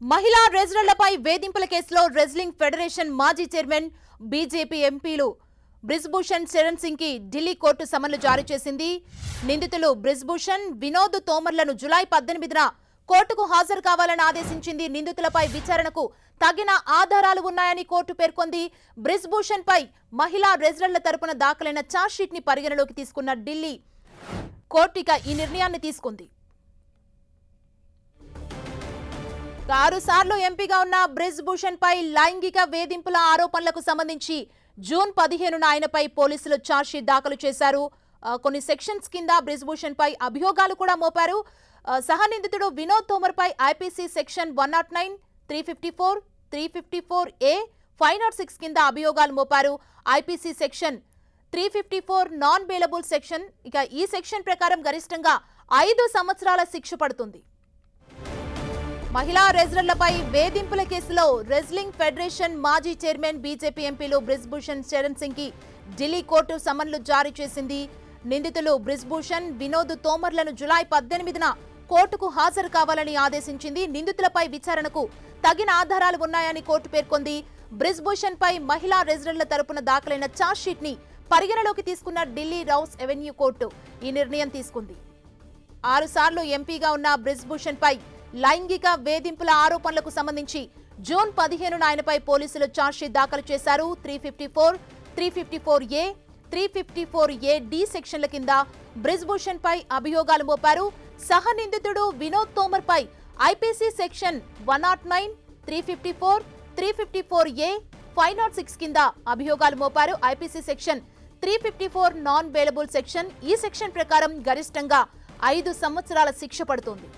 మహిళా రెజ్లర్లపై వేధింపుల కేసులో రెజ్లింగ్ ఫెడరేషన్ మాజీ చైర్మన్ బీజేపీ ఎంపీలు బ్రిజ్భూషణ్ చరణ్ సింగ్కి ఢిల్లీ కోర్టు సమన్లు జారీ చేసింది. నిందితులు బ్రిజ్భూషణ్ వినోద్ తోమర్లను జులై పద్దెనిమిదిన కోర్టుకు హాజరు కావాలని ఆదేశించింది. నిందితులపై విచారణకు తగిన ఆధారాలు ఉన్నాయని కోర్టు పేర్కొంది. బ్రిజ్భూషణ్ పై మహిళా రెజ్లర్ల తరపున దాఖలైన ఛార్జ్షీట్ని పరిగణలోకి తీసుకున్న ఢిల్లీ కోర్టు ఈ నిర్ణయాన్ని తీసుకుంది. ఆరు సార్లు ఎంపీగా ఉన్న బ్రిజ్ భూషణ్ పై లైంగిక వేధింపుల ఆరోపణలకు సంబంధించి జూన్ పదిహేనున ఆయనపై పోలీసులు ఛార్జ్షీట్ దాఖలు చేశారు. కొన్ని సెక్షన్స్ కింద బ్రిజ్ భూషణ్ పై అభియోగాలు కూడా మోపారు. సహనిందితుడు వినోద్ తోమర్ పై IPC section one not nine three fifty four three fifty four A five not six కింద అభియోగాలు మోపారు. IPC section three fifty four non bailable section ఇక ఈ సెక్షన్ ప్రకారం గరిష్టంగా ఐదు సంవత్సరాల శిక్ష పడుతుంది. మహిళా రెజ్లర్లపై వేధింపుల కేసులో రెజ్లింగ్ ఫెడరేషన్ మాజీ చైర్మన్ బీజేపీ ఎంపీలు బ్రిజ్భూషణ్ చరణ్ సింగ్కి ఢిల్లీ కోర్టు సమన్లు జారీ చేసింది. నిందితులు బ్రిజ్భూషణ్ వినోద్ తోమర్లను జులై పద్దెనిమిదిన కోర్టుకు హాజరు కావాలని ఆదేశించింది. నిందితులపై విచారణకు తగిన ఆధారాలు ఉన్నాయని కోర్టు పేర్కొంది. బ్రిజ్భూషణ్ పై మహిళా రెజ్లర్ల తరపున దాఖలైన ఛార్జ్షీట్ని పరిగణలోకి తీసుకున్న ఢిల్లీ రౌస్ ఎవెన్యూ కోర్టు ఈ నిర్ణయం తీసుకుంది. ఆరుసార్లు ఎంపీగా ఉన్న బ్రిజ్భూషణ్ పై లైంగిక వేధింపుల ఆరోపణలకు సంబంధించి జూన్ పదిహేనున ఆయనపై పోలీసులు ఛార్జ్షీట్ దాఖలు చేశారు. Three fifty four three fifty four A three fifty four A D సెక్షన్ల కింద బ్రిజ్భూషణ్ పై అభియోగాలు మోపారు. సహ నిందితుడు వినోద్ తోమర్ పై IPC section one not nine three fifty four three fifty four A five not six కింద అభియోగాలు మోపారు. IPC section three fifty four non bailable section ఈ సెక్షన్ ప్రకారం గరిష్టంగా ఐదు సంవత్సరాల శిక్ష పడుతోంది.